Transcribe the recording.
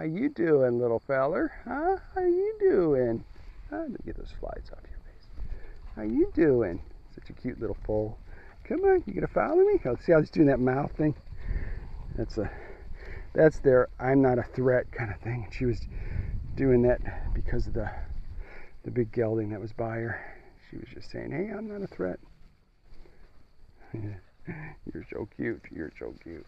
How you doing, little feller? Huh? How you doing? Huh? Let me get those flies off your face. How you doing? Such a cute little foal. Come on, you gonna follow me? Oh, see how he's doing that mouth thing? That's a that's their I'm not a threat kind of thing. And she was doing that because of the the big gelding that was by her. She was just saying, Hey, I'm not a threat. You're so cute. You're so cute.